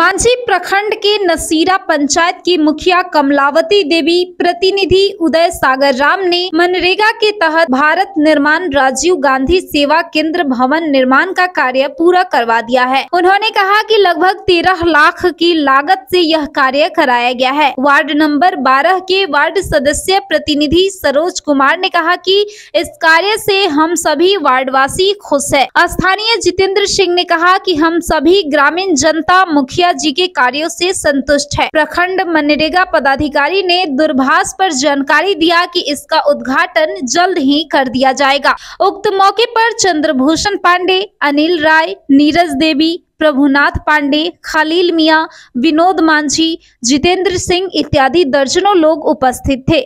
मांझी प्रखंड के नसीरा पंचायत की मुखिया कमलावती देवी, प्रतिनिधि उदय सागर राम ने मनरेगा के तहत भारत निर्माण राजीव गांधी सेवा केंद्र भवन निर्माण का कार्य पूरा करवा दिया है। उन्होंने कहा कि लगभग तेरह लाख की लागत से यह कार्य कराया गया है। वार्ड नंबर 12 के वार्ड सदस्य प्रतिनिधि सरोज कुमार ने कहा कि इस कार्य से हम सभी वार्डवासी खुश है। स्थानीय जितेंद्र सिंह ने कहा कि हम सभी ग्रामीण जनता मुखिया मुखिया जी के कार्यों से संतुष्ट है। प्रखंड मनरेगा पदाधिकारी ने दूरभाष पर जानकारी दिया कि इसका उद्घाटन जल्द ही कर दिया जाएगा। उक्त मौके पर चंद्रभूषण पांडे, अनिल राय, नीरज देवी, प्रभुनाथ पांडे, खालील मिया, विनोद मांझी, जितेंद्र सिंह इत्यादि दर्जनों लोग उपस्थित थे।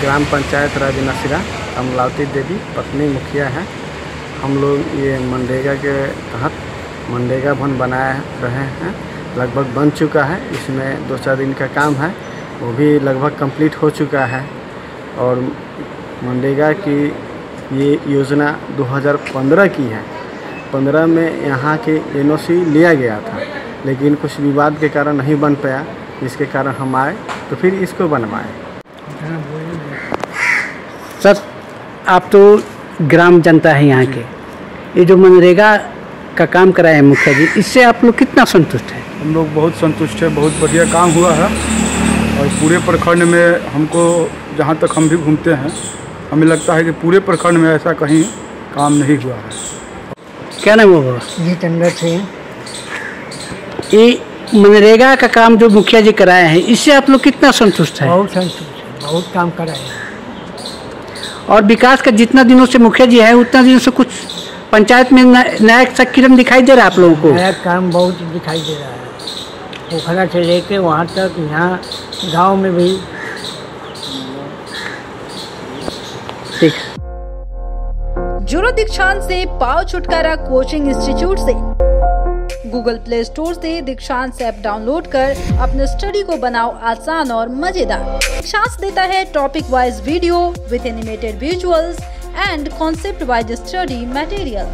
ग्राम पंचायत राज नसीरा कमलावती देवी, पत्नी मुखिया है। हम लोग ये मनरेगा के तहत मनरेगा भवन बनाए रहे हैं। लगभग बन चुका है। इसमें दो चार दिन का काम है। वो भी लगभग कंप्लीट हो चुका है। और मनरेगा की ये योजना 2015 की है। 15 में यहाँ के एनओसी लिया गया था। लेकिन कुछ विवाद के कारण नहीं बन पाया। जिसके कारण हम आए तो फिर इसको बनवाए। सर, आप तो ग्राम जनता है यहाँ के। ये जो मनरेगा का काम कराए हैं मुखिया जी इससे आप लोग कितना संतुष्ट हैं? हम लोग बहुत संतुष्ट हैं बहुत बढ़िया काम हुआ है। और पूरे प्रखंड में हमको जहाँ तक हम भी घूमते हैं हमें लगता है कि पूरे प्रखंड में ऐसा कहीं काम नहीं हुआ है। क्या नाम होगा जितेंद्र सिंह। ये मनरेगा का काम जो मुखिया जी कराए हैं इससे आप लोग कितना संतुष्ट है? बहुत संतुष्ट है बहुत काम कराए हैं। और विकास का जितना दिनों से मुखिया जी है उतना दिनों से कुछ पंचायत में नया सक्रियम दिखाई दे रहा है आप लोगों को? नया काम बहुत दिखाई दे रहा है। पोखरा से लेके वहाँ तक यहाँ गाँव में भी। ठीक। जुरो दीक्षांत से पाओ छुटकारा कोचिंग इंस्टीट्यूट से। गूगल प्ले स्टोर से दीक्षांत ऐप डाउनलोड कर अपने स्टडी को बनाओ आसान और मज़ेदार। दीक्षांत देता है topic wise video with animated visuals. And concept-wise study material.